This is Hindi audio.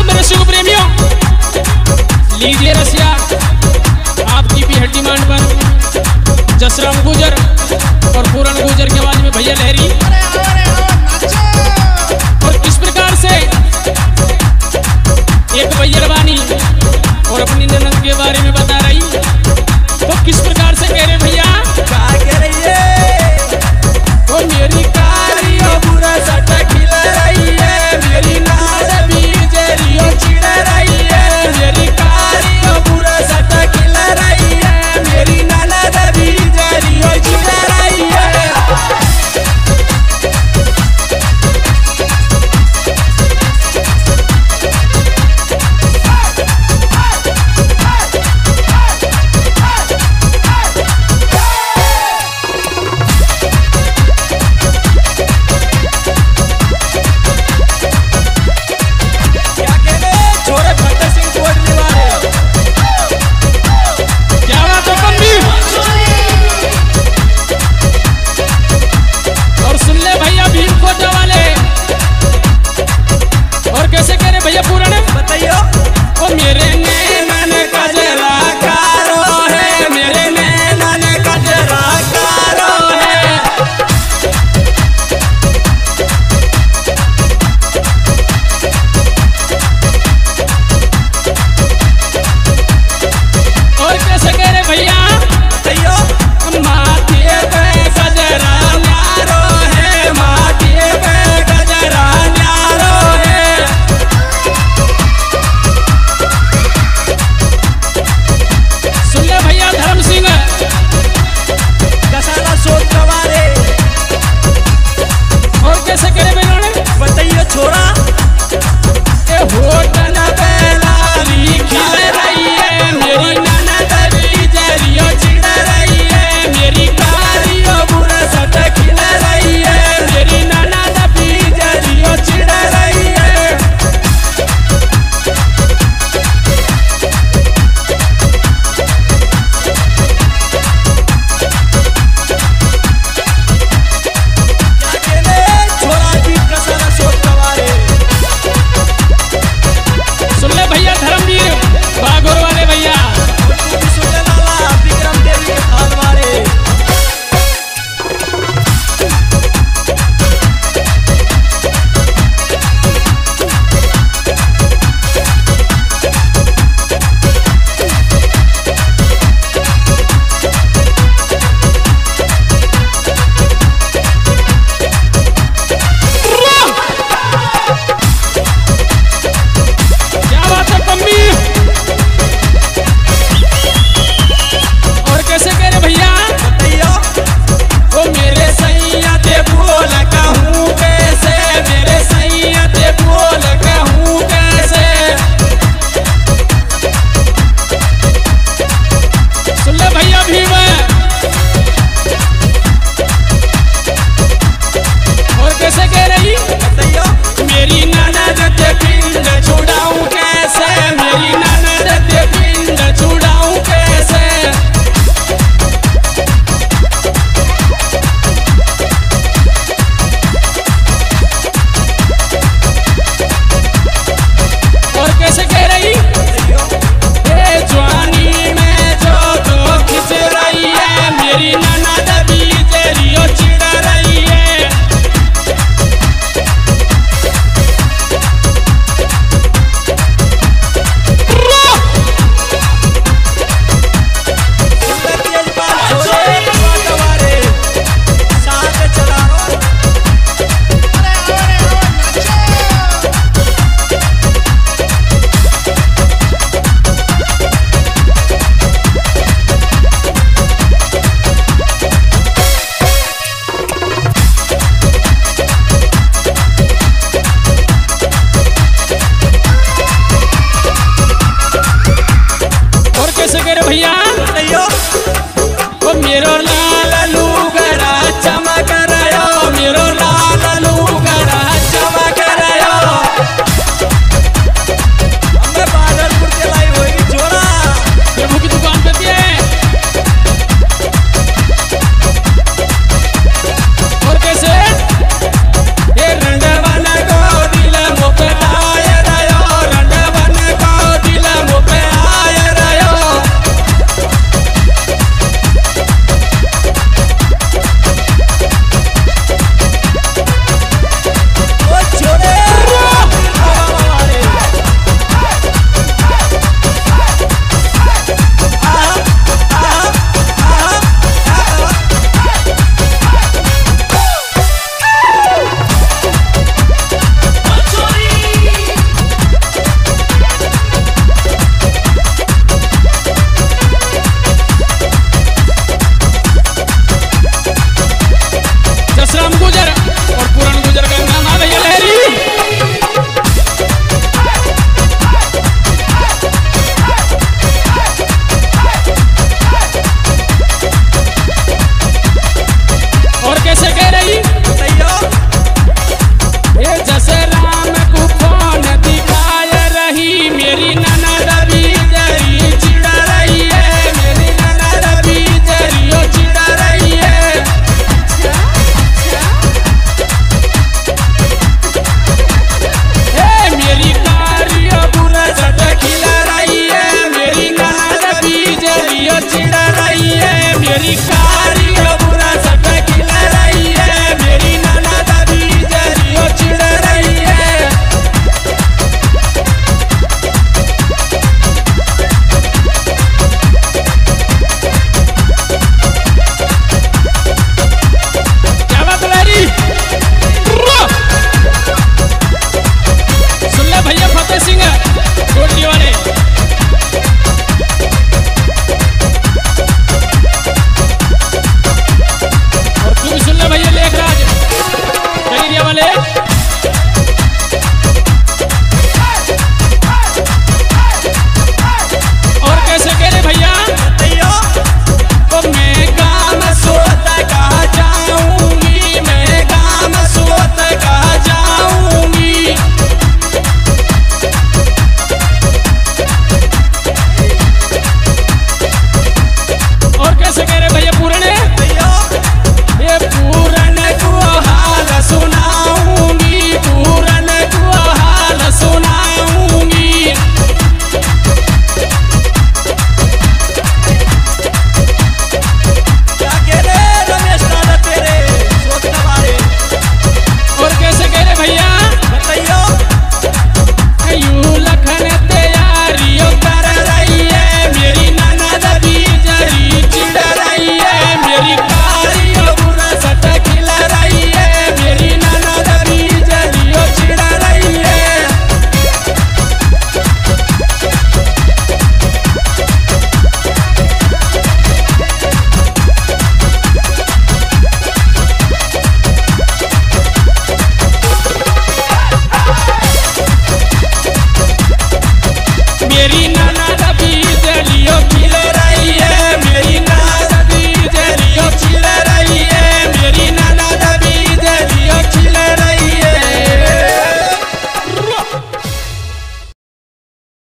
तो मेरे शिव प्रेमियों, लीजिए आपकी भी हड्डी डिमांड पर जसराम गुजर और पूरन गुजर के आवाज़ में भैया लहरी। और किस प्रकार से एक भैया रवानी और अपनी ननद के बारे में बता रही तो किस प्रकार